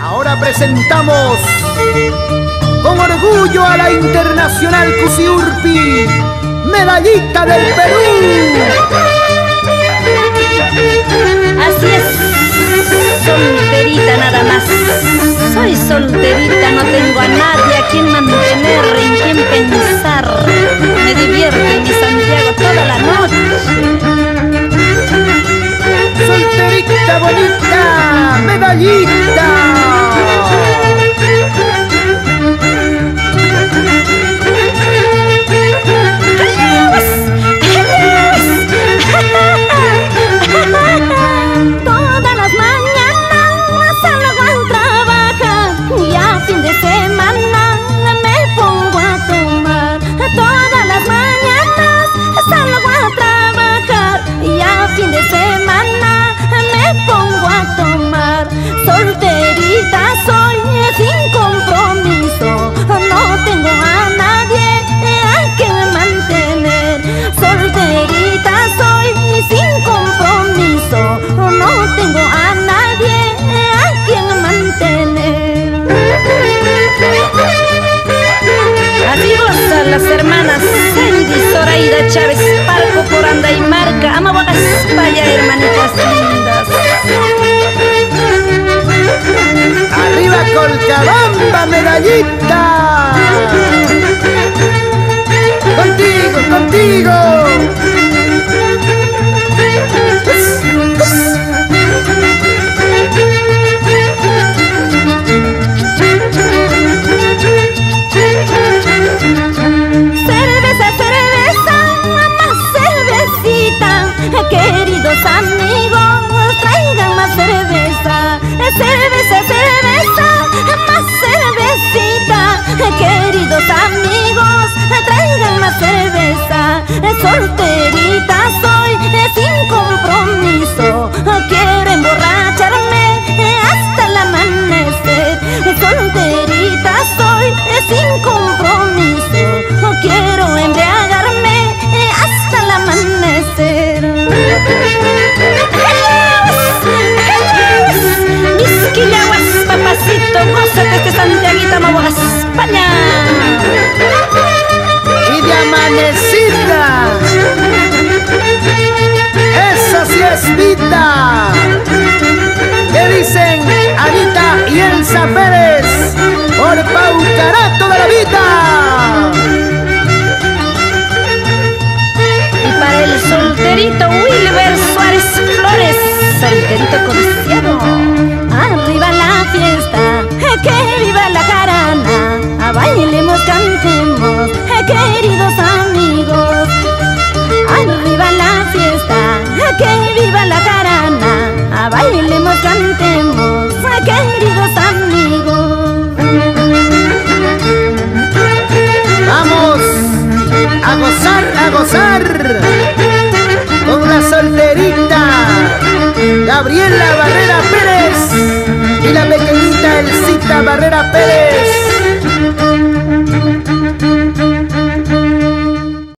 Ahora presentamos con orgullo a la Internacional Cusiurpi, medallita del Perú. Así es, solterita nada más. Soy solterita, no tengo a nadie a quien mantener, en quien pensar. Me divierto en mi Santiago toda la noche. Solterita bonita, medallita. Chávez, Parco, Poranda y Marca. Amabonas, vaya hermanitas solterita soy, sin compromiso. Quiero emborracharme hasta el amanecer, solterita soy, sin compromiso. Quiero embriagarme hasta el amanecer. Mis quilaguas, papacito, gózate este Santiaguita, vamos a España. Y de amanecida. Esa sí es vida. ¿Qué dicen Anita y Elsa Pérez? Por Paucarato toda la vida. Y para el solterito Wilber Suárez Flores, solterito codiciado. Arriba la fiesta, que viva la jarana, bailemos, cantemos, gozar con la solterita Gabriela Barrera Pérez y la pequeñita Elcita Barrera Pérez.